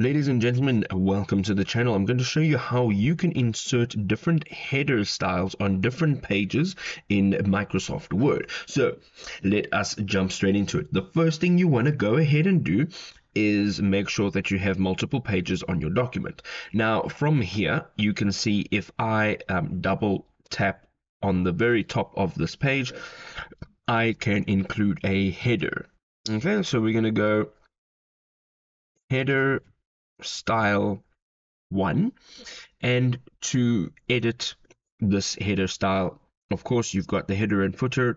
Ladies and gentlemen, welcome to the channel. I'm going to show you how you can insert different header styles on different pages in Microsoft Word. So let us jump straight into it. The first thing you want to go ahead and do is make sure that you have multiple pages on your document. Now from here, you can see if I um, double tap on the very top of this page, I can include a header. Okay, so we're going to go header style one. And to edit this header style of course you've got the header and footer.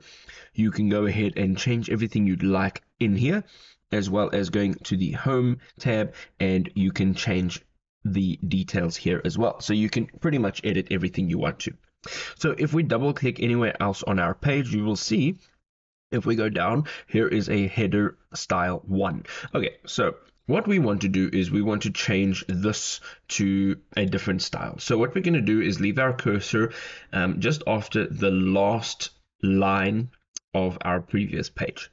You can go ahead and change everything you'd like in here as well as going to the home tab and you can change the details here as well. So you can pretty much edit everything you want to. So if we double click anywhere else on our page you will see if we go down here is a header style one. Okay so what we want to do is we want to change this to a different style. So what we're going to do is leave our cursor um, just after the last line of our previous page.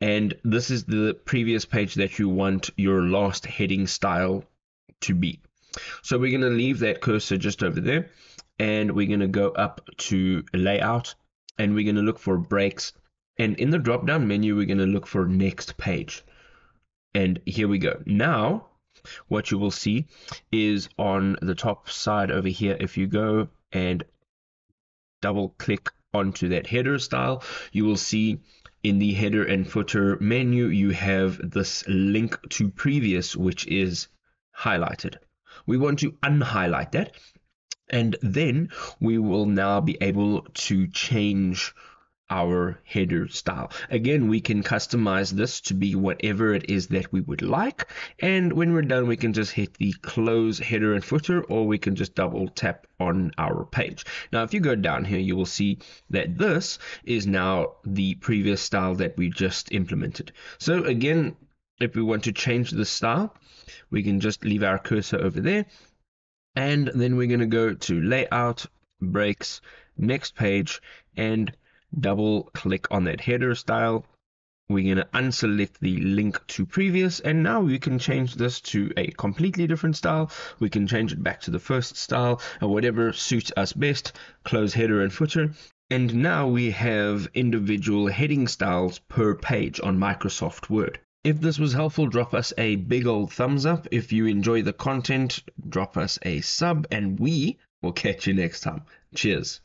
And this is the previous page that you want your last heading style to be. So we're going to leave that cursor just over there and we're going to go up to layout and we're going to look for breaks and in the drop down menu we're going to look for next page and here we go. Now, what you will see is on the top side over here, if you go and double click onto that header style, you will see in the header and footer menu, you have this link to previous, which is highlighted. We want to unhighlight that. And then we will now be able to change our header style. Again, we can customize this to be whatever it is that we would like. And when we're done, we can just hit the close header and footer, or we can just double tap on our page. Now, if you go down here, you will see that this is now the previous style that we just implemented. So again, if we want to change the style, we can just leave our cursor over there. And then we're going to go to layout, breaks, next page, and double click on that header style. We're going to unselect the link to previous and now we can change this to a completely different style. We can change it back to the first style or whatever suits us best. Close header and footer. And now we have individual heading styles per page on Microsoft Word. If this was helpful, drop us a big old thumbs up. If you enjoy the content, drop us a sub and we will catch you next time. Cheers.